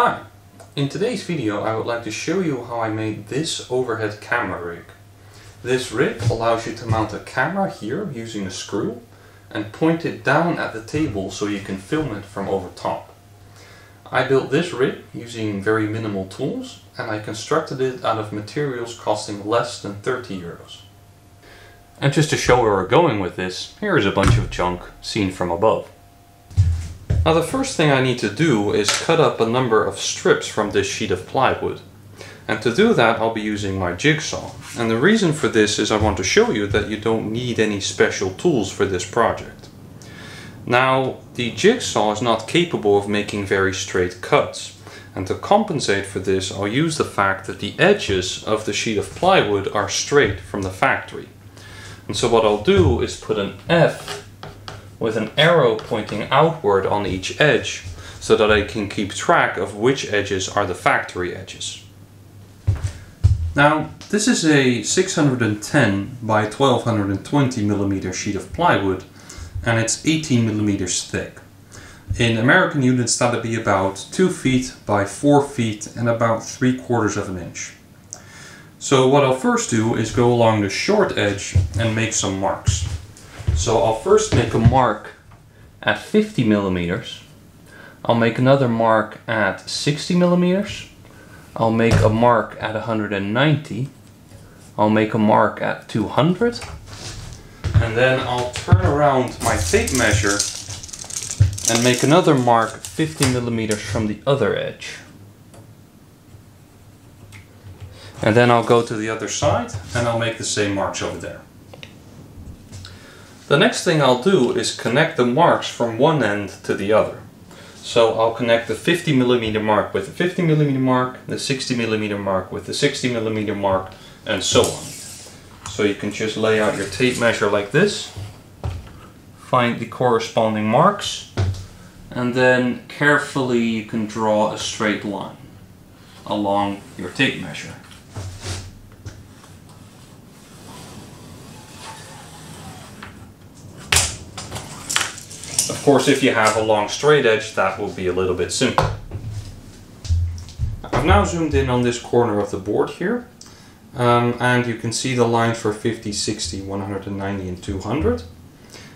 Hi! In today's video I would like to show you how I made this overhead camera rig. This rig allows you to mount a camera here using a screw and point it down at the table so you can film it from over top. I built this rig using very minimal tools and I constructed it out of materials costing less than 30 euros. And just to show where we're going with this, here is a bunch of junk seen from above. Now the first thing I need to do is cut up a number of strips from this sheet of plywood. And to do that I'll be using my jigsaw. And the reason for this is I want to show you that you don't need any special tools for this project. Now the jigsaw is not capable of making very straight cuts. And to compensate for this I'll use the fact that the edges of the sheet of plywood are straight from the factory. And so what I'll do is put an F with an arrow pointing outward on each edge so that I can keep track of which edges are the factory edges. Now, this is a 610 by 1220 millimeter sheet of plywood and it's 18 millimeters thick. In American units that would be about 2 feet by 4 feet and about 3 quarters of an inch. So what I'll first do is go along the short edge and make some marks. So I'll first make a mark at 50 millimeters. I'll make another mark at 60 millimeters. I'll make a mark at 190. I'll make a mark at 200. And then I'll turn around my tape measure and make another mark 50 millimeters from the other edge. And then I'll go to the other side and I'll make the same marks over there. The next thing I'll do is connect the marks from one end to the other. So I'll connect the 50 millimeter mark with the 50 millimeter mark, the 60 millimeter mark with the 60 millimeter mark, and so on. So you can just lay out your tape measure like this, find the corresponding marks, and then carefully you can draw a straight line along your tape measure. Of course, if you have a long straight edge, that will be a little bit simpler. I've now zoomed in on this corner of the board here, um, and you can see the lines for 50, 60, 190 and 200.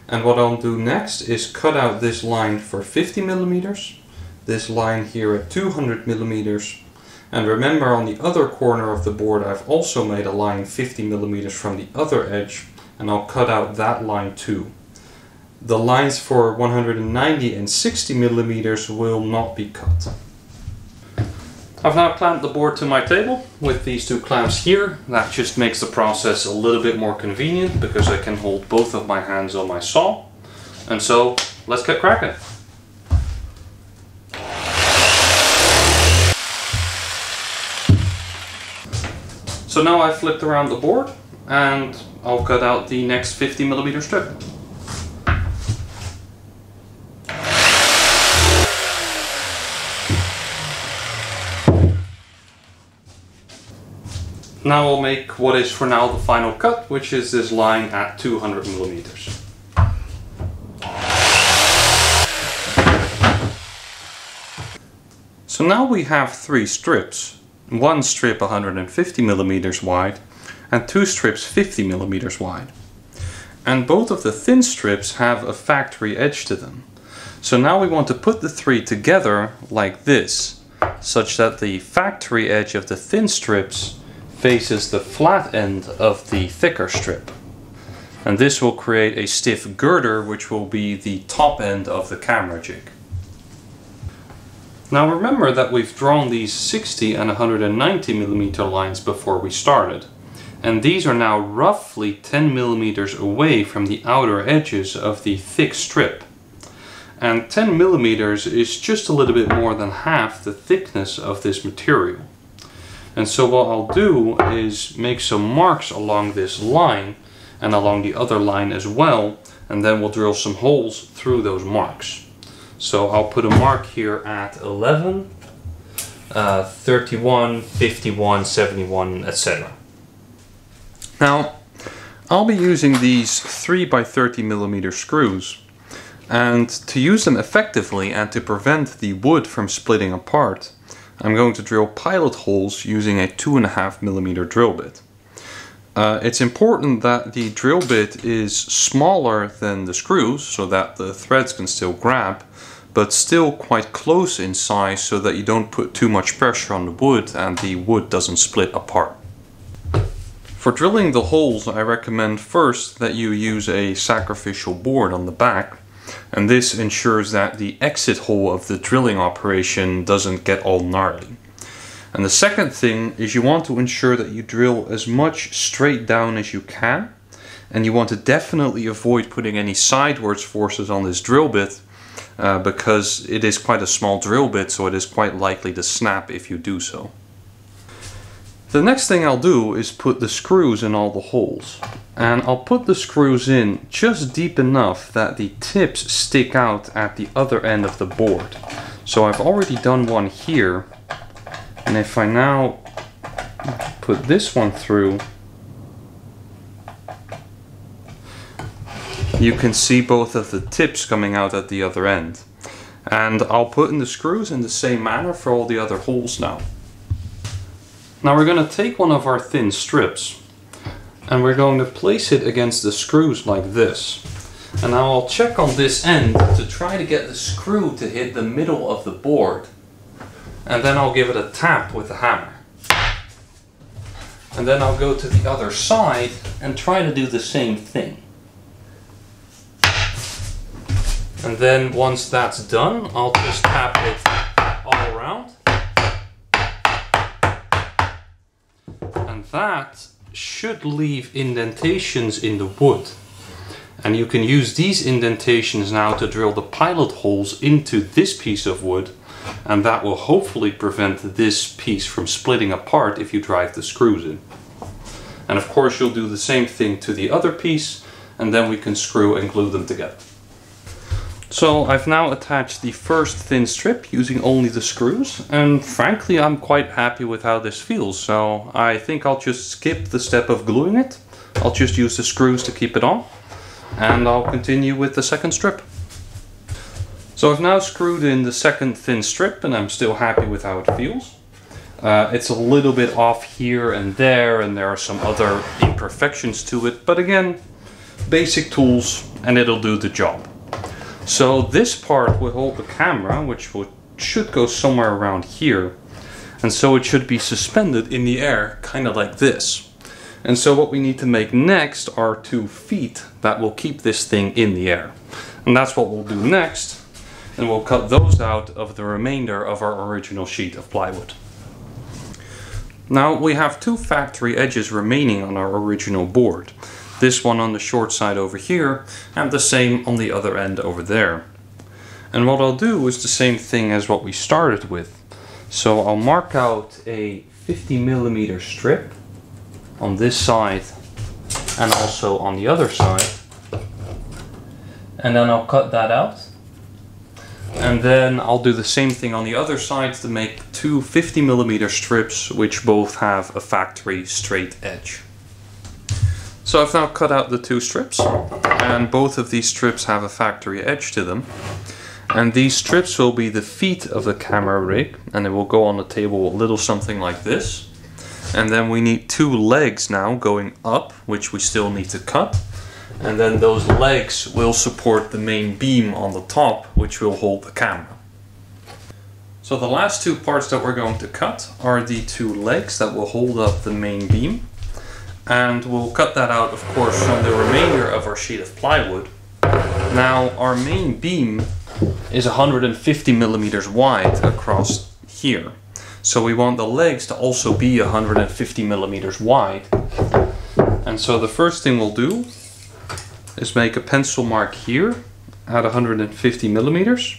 And what I'll do next is cut out this line for 50 millimeters, this line here at 200 millimeters, and remember on the other corner of the board I've also made a line 50 millimeters from the other edge, and I'll cut out that line too. The lines for 190 and 60 millimeters will not be cut. I've now clamped the board to my table with these two clamps here. That just makes the process a little bit more convenient because I can hold both of my hands on my saw. And so, let's get cracking. So now I've flipped around the board and I'll cut out the next 50 millimeter strip. Now I'll make what is for now the final cut, which is this line at 200 millimeters. So now we have three strips. One strip 150 millimeters wide and two strips 50 millimeters wide. And both of the thin strips have a factory edge to them. So now we want to put the three together like this, such that the factory edge of the thin strips faces the flat end of the thicker strip. And this will create a stiff girder which will be the top end of the camera jig. Now remember that we've drawn these 60 and 190 millimeter lines before we started. And these are now roughly 10 millimeters away from the outer edges of the thick strip. And 10 millimeters is just a little bit more than half the thickness of this material. And so what I'll do is make some marks along this line and along the other line as well and then we'll drill some holes through those marks. So I'll put a mark here at 11, uh, 31, 51, 71, etc. Now I'll be using these 3 by 30 millimeter screws And to use them effectively and to prevent the wood from splitting apart, I'm going to drill pilot holes using a 2.5 millimeter drill bit. Uh, it's important that the drill bit is smaller than the screws so that the threads can still grab, but still quite close in size so that you don't put too much pressure on the wood and the wood doesn't split apart. For drilling the holes I recommend first that you use a sacrificial board on the back and this ensures that the exit hole of the drilling operation doesn't get all gnarly. And the second thing is you want to ensure that you drill as much straight down as you can. And you want to definitely avoid putting any sidewards forces on this drill bit uh, because it is quite a small drill bit so it is quite likely to snap if you do so. The next thing I'll do is put the screws in all the holes. And I'll put the screws in just deep enough that the tips stick out at the other end of the board. So I've already done one here and if I now put this one through, you can see both of the tips coming out at the other end. And I'll put in the screws in the same manner for all the other holes now. Now we're going to take one of our thin strips and we're going to place it against the screws like this. And now I'll check on this end to try to get the screw to hit the middle of the board and then I'll give it a tap with the hammer. And then I'll go to the other side and try to do the same thing. And then once that's done, I'll just tap it all around. And that should leave indentations in the wood. And you can use these indentations now to drill the pilot holes into this piece of wood and that will hopefully prevent this piece from splitting apart if you drive the screws in. And of course you'll do the same thing to the other piece and then we can screw and glue them together. So I've now attached the first thin strip using only the screws and frankly I'm quite happy with how this feels so I think I'll just skip the step of gluing it. I'll just use the screws to keep it on and I'll continue with the second strip. So I've now screwed in the second thin strip and I'm still happy with how it feels. Uh, it's a little bit off here and there and there are some other imperfections to it, but again, basic tools and it'll do the job. So this part will hold the camera, which will, should go somewhere around here. And so it should be suspended in the air, kind of like this. And so what we need to make next are two feet that will keep this thing in the air. And that's what we'll do next and we'll cut those out of the remainder of our original sheet of plywood. Now we have two factory edges remaining on our original board. This one on the short side over here and the same on the other end over there. And what I'll do is the same thing as what we started with. So I'll mark out a 50 millimeter strip on this side and also on the other side. And then I'll cut that out and then I'll do the same thing on the other side to make two 50 millimeter strips which both have a factory straight edge. So I've now cut out the two strips and both of these strips have a factory edge to them. And these strips will be the feet of the camera rig and it will go on the table a little something like this. And then we need two legs now going up, which we still need to cut and then those legs will support the main beam on the top which will hold the camera. So the last two parts that we're going to cut are the two legs that will hold up the main beam and we'll cut that out of course from the remainder of our sheet of plywood. Now our main beam is 150 millimeters wide across here. So we want the legs to also be 150 millimeters wide. And so the first thing we'll do is make a pencil mark here at 150 millimeters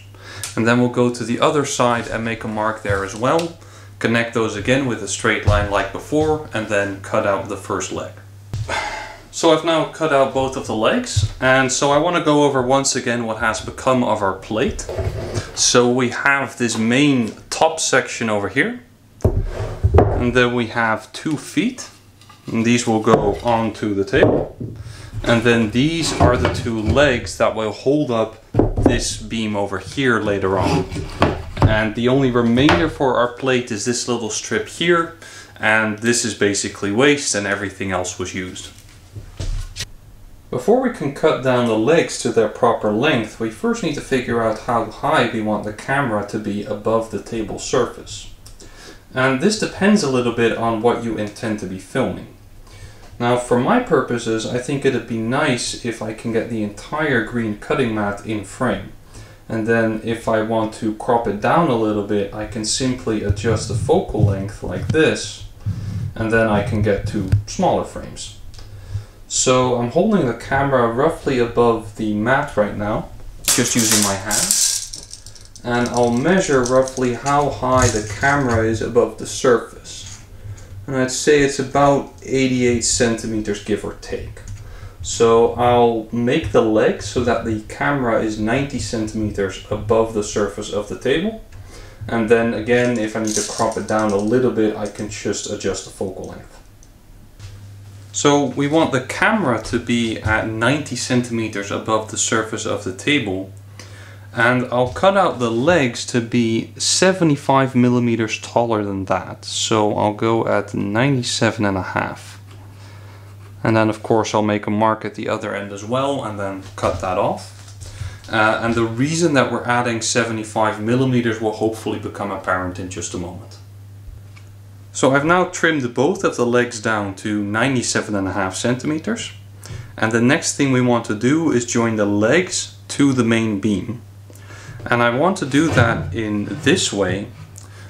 and then we'll go to the other side and make a mark there as well connect those again with a straight line like before and then cut out the first leg. So I've now cut out both of the legs and so I want to go over once again what has become of our plate. So we have this main top section over here and then we have two feet and these will go onto the table. And then these are the two legs that will hold up this beam over here later on. And the only remainder for our plate is this little strip here. And this is basically waste and everything else was used. Before we can cut down the legs to their proper length, we first need to figure out how high we want the camera to be above the table surface. And this depends a little bit on what you intend to be filming. Now for my purposes, I think it'd be nice if I can get the entire green cutting mat in frame. And then if I want to crop it down a little bit, I can simply adjust the focal length like this, and then I can get to smaller frames. So I'm holding the camera roughly above the mat right now, just using my hand. And I'll measure roughly how high the camera is above the surface. And I'd say it's about 88 centimeters give or take. So I'll make the leg so that the camera is 90 centimeters above the surface of the table. And then again, if I need to crop it down a little bit, I can just adjust the focal length. So we want the camera to be at 90 centimeters above the surface of the table and I'll cut out the legs to be 75 millimeters taller than that so I'll go at 97 and a half and then of course I'll make a mark at the other end as well and then cut that off uh, and the reason that we're adding 75 millimeters will hopefully become apparent in just a moment. So I've now trimmed both of the legs down to 97.5 centimeters. And the next thing we want to do is join the legs to the main beam. And I want to do that in this way,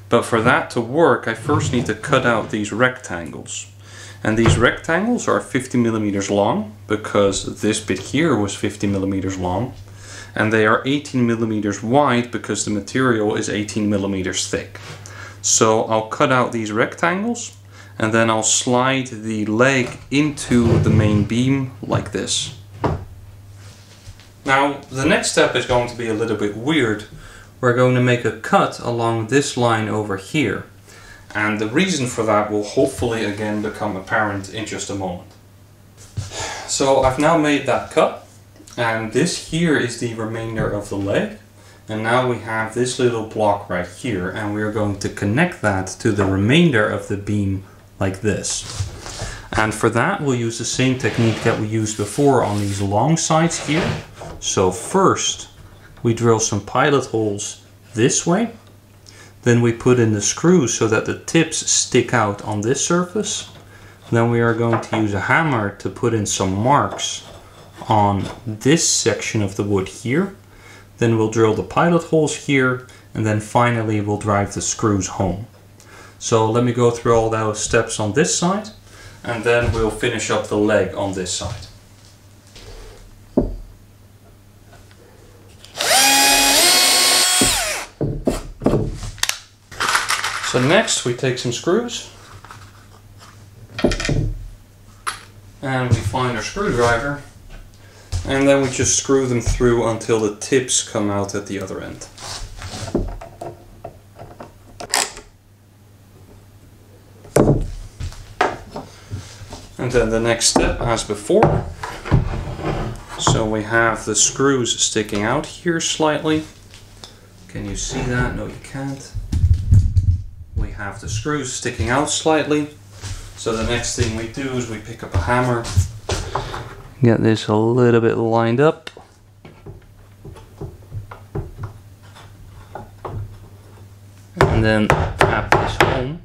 but for that to work I first need to cut out these rectangles. And these rectangles are 50 millimeters long, because this bit here was 50 millimeters long. And they are 18 millimeters wide because the material is 18 millimeters thick. So I'll cut out these rectangles and then I'll slide the leg into the main beam like this. Now the next step is going to be a little bit weird. We're going to make a cut along this line over here. And the reason for that will hopefully again become apparent in just a moment. So I've now made that cut and this here is the remainder of the leg. And now we have this little block right here and we're going to connect that to the remainder of the beam like this. And for that we'll use the same technique that we used before on these long sides here. So first we drill some pilot holes this way. Then we put in the screws so that the tips stick out on this surface. Then we are going to use a hammer to put in some marks on this section of the wood here then we'll drill the pilot holes here and then finally we'll drive the screws home. So let me go through all those steps on this side and then we'll finish up the leg on this side. Next we take some screws and we find our screwdriver and then we just screw them through until the tips come out at the other end. And then the next step as before. So we have the screws sticking out here slightly. Can you see that? No you can't. Have the screws sticking out slightly. So the next thing we do is we pick up a hammer Get this a little bit lined up. And then tap this home.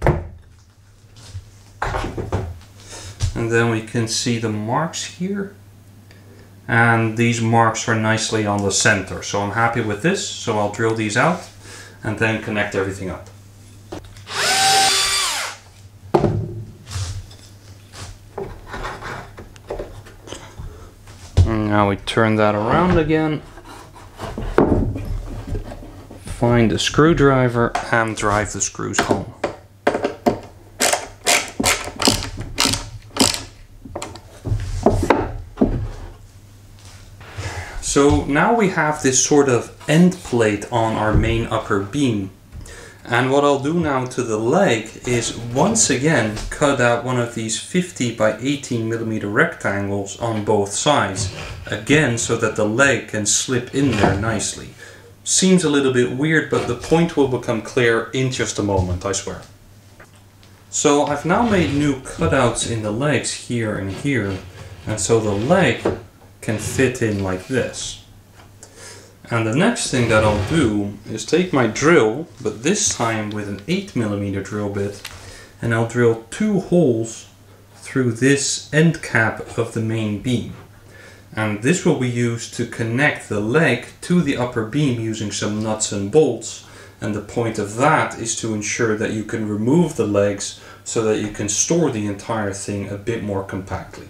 And then we can see the marks here. And these marks are nicely on the center. So I'm happy with this. So I'll drill these out and then connect everything up. Now we turn that around again. Find the screwdriver and drive the screws home. So now we have this sort of end plate on our main upper beam. And what I'll do now to the leg is once again cut out one of these 50 by 18 millimeter rectangles on both sides. Again, so that the leg can slip in there nicely. Seems a little bit weird, but the point will become clear in just a moment, I swear. So I've now made new cutouts in the legs here and here. And so the leg can fit in like this. And the next thing that I'll do is take my drill, but this time with an 8mm drill bit, and I'll drill two holes through this end cap of the main beam. And this will be used to connect the leg to the upper beam using some nuts and bolts. And the point of that is to ensure that you can remove the legs so that you can store the entire thing a bit more compactly.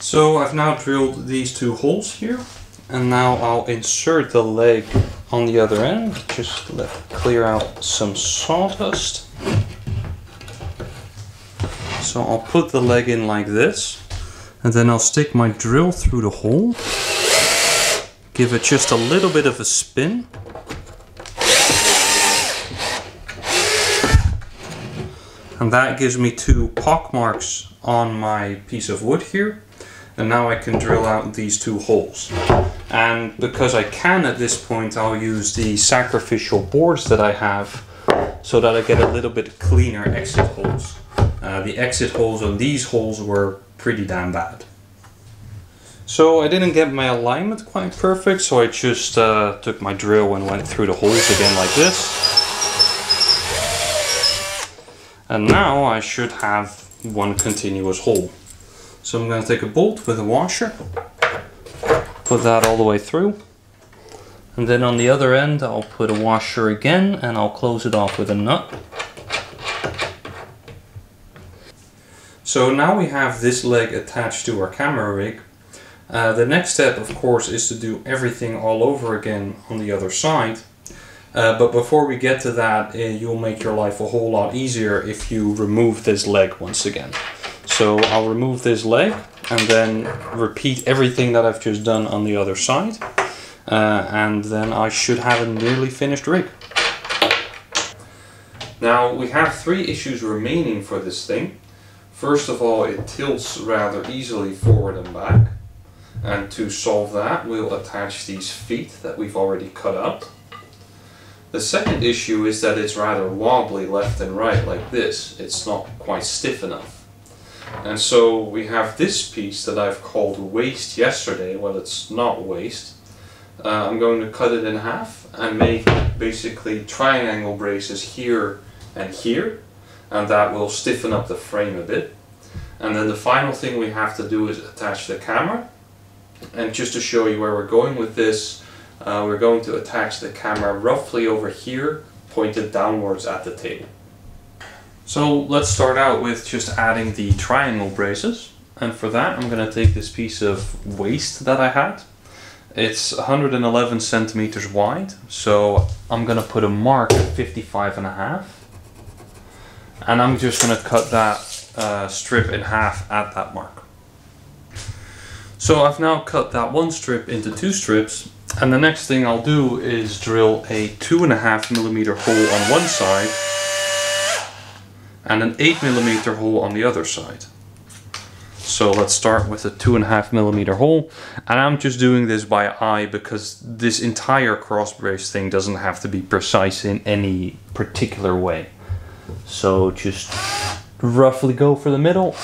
So I've now drilled these two holes here and now I'll insert the leg on the other end. Just let clear out some sawdust. So I'll put the leg in like this. And then I'll stick my drill through the hole. Give it just a little bit of a spin. And that gives me two pock marks on my piece of wood here and now I can drill out these two holes. And because I can at this point, I'll use the sacrificial boards that I have so that I get a little bit cleaner exit holes. Uh, the exit holes on these holes were pretty damn bad. So I didn't get my alignment quite perfect, so I just uh, took my drill and went through the holes again like this. And now I should have one continuous hole. So I'm going to take a bolt with a washer, put that all the way through. And then on the other end I'll put a washer again and I'll close it off with a nut. So now we have this leg attached to our camera rig. Uh, the next step of course is to do everything all over again on the other side. Uh, but before we get to that, uh, you'll make your life a whole lot easier if you remove this leg once again. So I'll remove this leg and then repeat everything that I've just done on the other side. Uh, and then I should have a nearly finished rig. Now we have three issues remaining for this thing. First of all, it tilts rather easily forward and back. And to solve that, we'll attach these feet that we've already cut out. The second issue is that it's rather wobbly left and right like this. It's not quite stiff enough. And so we have this piece that I've called waste yesterday. Well, it's not waste. Uh, I'm going to cut it in half and make basically triangle braces here and here. And that will stiffen up the frame a bit. And then the final thing we have to do is attach the camera. And just to show you where we're going with this, uh, we're going to attach the camera roughly over here, pointed downwards at the table. So let's start out with just adding the triangle braces. And for that, I'm going to take this piece of waste that I had. It's 111 centimeters wide, so I'm going to put a mark at 55 and a half. And I'm just going to cut that uh, strip in half at that mark. So I've now cut that one strip into two strips, and the next thing I'll do is drill a two and a half millimeter hole on one side and an 8mm hole on the other side. So let's start with a 2.5mm hole. And I'm just doing this by eye because this entire cross brace thing doesn't have to be precise in any particular way. So just roughly go for the middle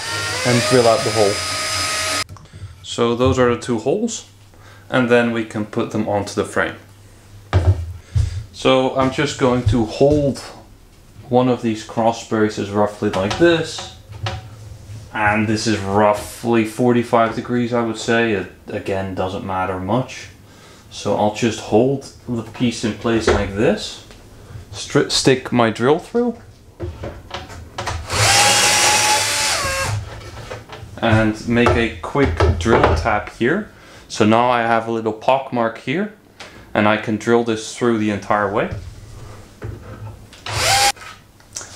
and drill out the hole. So those are the two holes. And then we can put them onto the frame. So I'm just going to hold one of these cross braces roughly like this. And this is roughly 45 degrees I would say. It again doesn't matter much. So I'll just hold the piece in place like this. Stick my drill through. And make a quick drill tap here. So now I have a little pock mark here and I can drill this through the entire way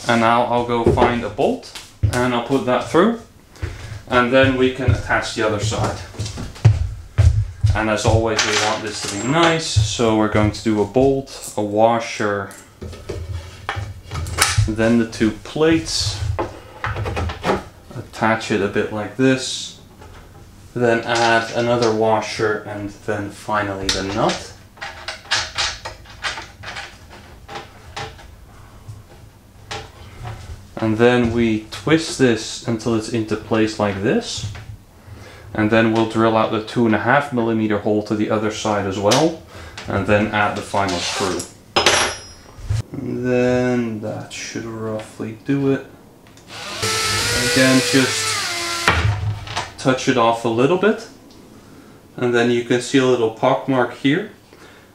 and now I'll go find a bolt and I'll put that through and then we can attach the other side. And as always, we want this to be nice, so we're going to do a bolt, a washer, then the two plates, attach it a bit like this, then add another washer, and then finally the nut. And then we twist this until it's into place like this. And then we'll drill out the two and a half millimeter hole to the other side as well. And then add the final screw. And then that should roughly do it. Again just touch it off a little bit. And then you can see a little pock mark here.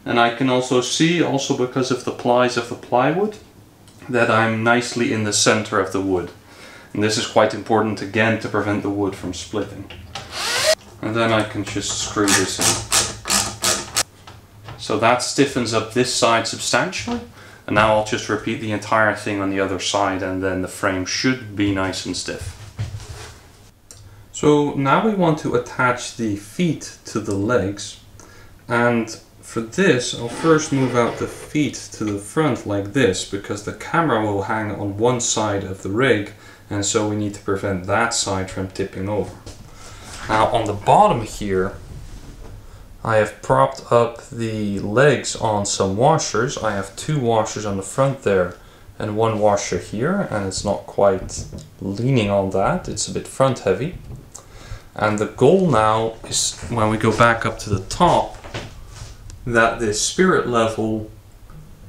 And I can also see also because of the plies of the plywood that I'm nicely in the center of the wood and this is quite important again to prevent the wood from splitting and then I can just screw this in. So that stiffens up this side substantially and now I'll just repeat the entire thing on the other side and then the frame should be nice and stiff. So now we want to attach the feet to the legs and for this I'll first move out the feet to the front like this because the camera will hang on one side of the rig and so we need to prevent that side from tipping over. Now on the bottom here, I have propped up the legs on some washers. I have two washers on the front there and one washer here and it's not quite leaning on that, it's a bit front heavy. And the goal now is when we go back up to the top that the spirit level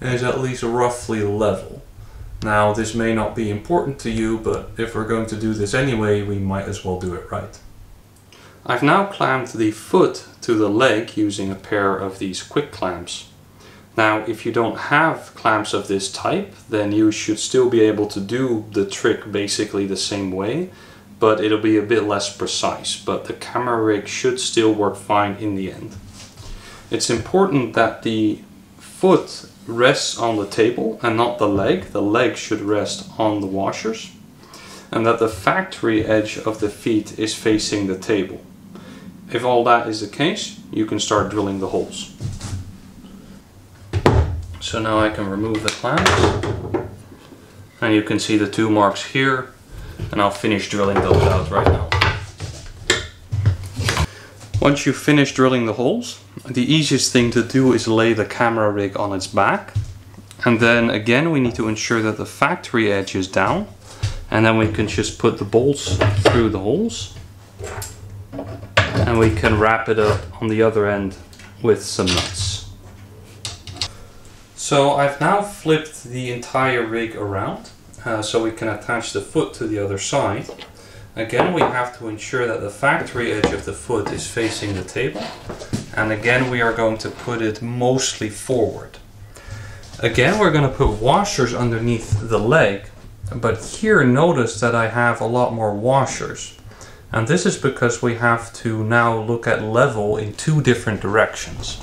is at least roughly level. Now this may not be important to you but if we're going to do this anyway we might as well do it right. I've now clamped the foot to the leg using a pair of these quick clamps. Now if you don't have clamps of this type then you should still be able to do the trick basically the same way but it'll be a bit less precise but the camera rig should still work fine in the end. It's important that the foot rests on the table and not the leg. The leg should rest on the washers and that the factory edge of the feet is facing the table. If all that is the case, you can start drilling the holes. So now I can remove the clamps. And you can see the two marks here. And I'll finish drilling those out right now. Once you finish drilling the holes, the easiest thing to do is lay the camera rig on its back. And then again, we need to ensure that the factory edge is down. And then we can just put the bolts through the holes and we can wrap it up on the other end with some nuts. So I've now flipped the entire rig around uh, so we can attach the foot to the other side. Again we have to ensure that the factory edge of the foot is facing the table and again we are going to put it mostly forward. Again we're going to put washers underneath the leg but here notice that I have a lot more washers. And this is because we have to now look at level in two different directions.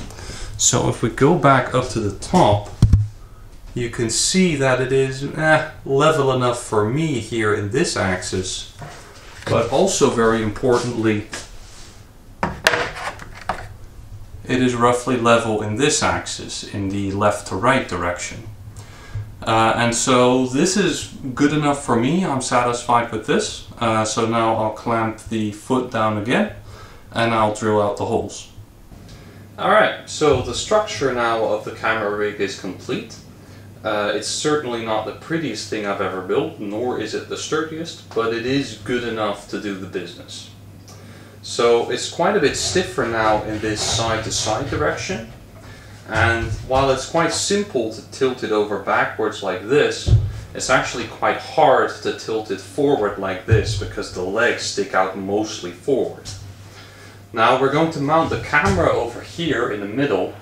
So if we go back up to the top, you can see that it is eh, level enough for me here in this axis, but also very importantly, it is roughly level in this axis, in the left to right direction. Uh, and so this is good enough for me, I'm satisfied with this. Uh, so now I'll clamp the foot down again and I'll drill out the holes. Alright, so the structure now of the camera rig is complete. Uh, it's certainly not the prettiest thing I've ever built, nor is it the sturdiest, but it is good enough to do the business. So it's quite a bit stiffer now in this side-to-side -side direction, and while it's quite simple to tilt it over backwards like this, it's actually quite hard to tilt it forward like this because the legs stick out mostly forward. Now we're going to mount the camera over here in the middle,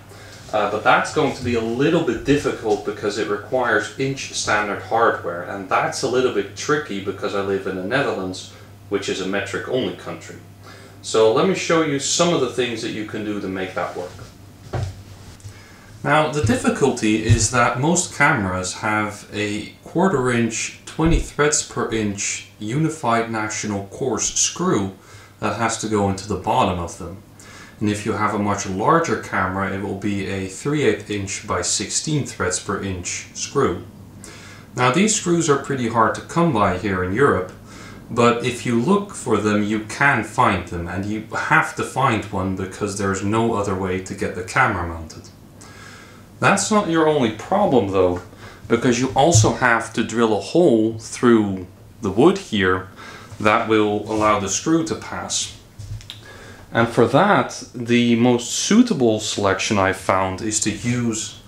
uh, but that's going to be a little bit difficult because it requires inch standard hardware and that's a little bit tricky because I live in the Netherlands, which is a metric only country. So let me show you some of the things that you can do to make that work. Now the difficulty is that most cameras have a quarter inch 20 threads per inch unified national coarse screw that has to go into the bottom of them. And if you have a much larger camera, it will be a 3 8 inch by 16 threads per inch screw. Now these screws are pretty hard to come by here in Europe, but if you look for them, you can find them, and you have to find one because there's no other way to get the camera mounted. That's not your only problem though, because you also have to drill a hole through the wood here that will allow the screw to pass. And for that, the most suitable selection I found is to use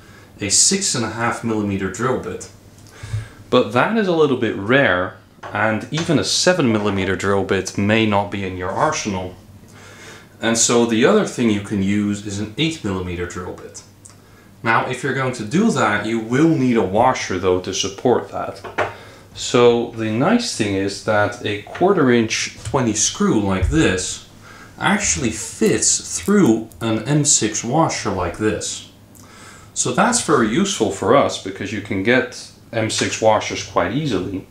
a 6.5 millimeter drill bit. But that is a little bit rare, and even a 7 millimeter drill bit may not be in your arsenal. And so the other thing you can use is an 8 millimeter drill bit. Now, if you're going to do that, you will need a washer though to support that. So the nice thing is that a quarter inch 20 screw like this actually fits through an M6 washer like this. So that's very useful for us because you can get M6 washers quite easily.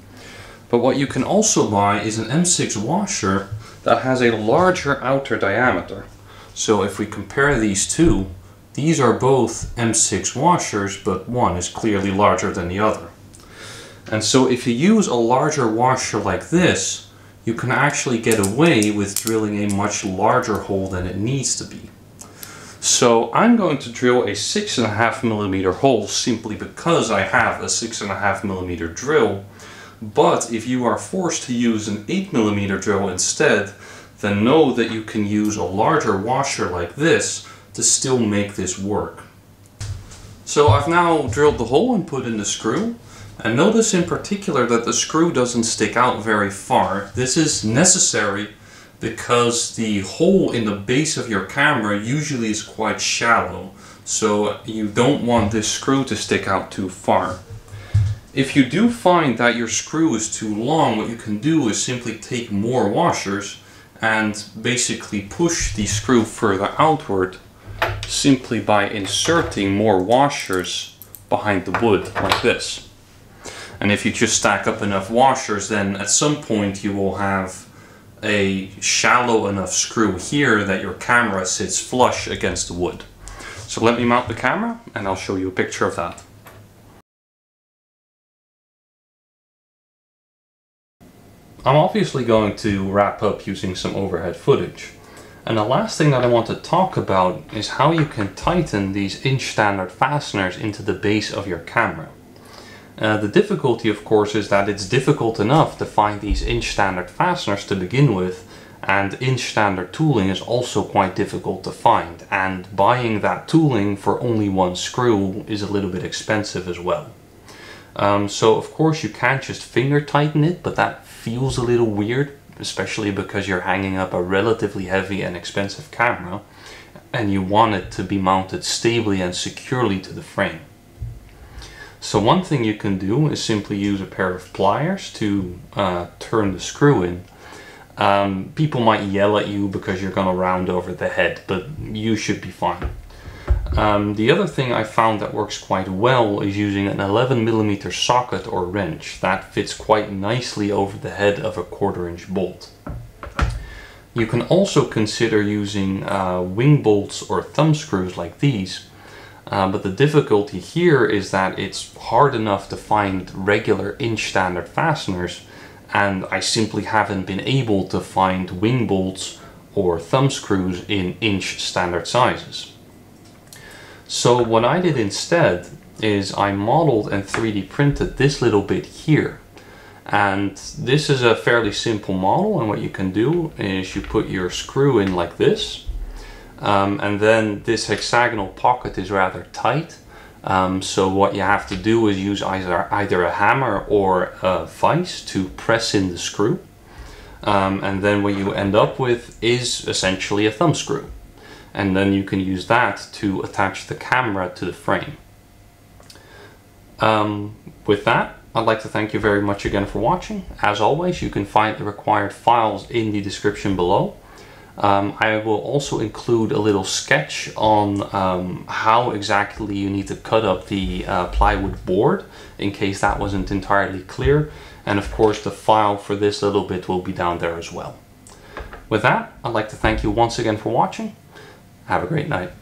But what you can also buy is an M6 washer that has a larger outer diameter. So if we compare these two, these are both M6 washers, but one is clearly larger than the other. And so if you use a larger washer like this, you can actually get away with drilling a much larger hole than it needs to be. So I'm going to drill a six and a half millimeter hole simply because I have a six and a half millimeter drill. But if you are forced to use an eight millimeter drill instead, then know that you can use a larger washer like this to still make this work. So I've now drilled the hole and put in the screw. And notice in particular that the screw doesn't stick out very far. This is necessary because the hole in the base of your camera usually is quite shallow. So you don't want this screw to stick out too far. If you do find that your screw is too long, what you can do is simply take more washers and basically push the screw further outward simply by inserting more washers behind the wood like this. And if you just stack up enough washers, then at some point you will have a shallow enough screw here that your camera sits flush against the wood. So let me mount the camera and I'll show you a picture of that. I'm obviously going to wrap up using some overhead footage. And the last thing that I want to talk about is how you can tighten these inch standard fasteners into the base of your camera. Uh, the difficulty, of course, is that it's difficult enough to find these inch standard fasteners to begin with, and inch standard tooling is also quite difficult to find, and buying that tooling for only one screw is a little bit expensive as well. Um, so, of course, you can't just finger tighten it, but that feels a little weird, especially because you're hanging up a relatively heavy and expensive camera, and you want it to be mounted stably and securely to the frame. So one thing you can do is simply use a pair of pliers to uh, turn the screw in. Um, people might yell at you because you're going to round over the head, but you should be fine. Um, the other thing I found that works quite well is using an 11 millimeter socket or wrench. That fits quite nicely over the head of a quarter inch bolt. You can also consider using uh, wing bolts or thumb screws like these uh, but the difficulty here is that it's hard enough to find regular inch standard fasteners and I simply haven't been able to find wing bolts or thumb screws in inch standard sizes. So what I did instead is I modeled and 3D printed this little bit here. And this is a fairly simple model and what you can do is you put your screw in like this um, and then this hexagonal pocket is rather tight. Um, so what you have to do is use either, either a hammer or a vise to press in the screw. Um, and then what you end up with is essentially a thumb screw. And then you can use that to attach the camera to the frame. Um, with that, I'd like to thank you very much again for watching. As always, you can find the required files in the description below. Um, I will also include a little sketch on um, how exactly you need to cut up the uh, plywood board in case that wasn't entirely clear. And of course the file for this little bit will be down there as well. With that, I'd like to thank you once again for watching. Have a great night.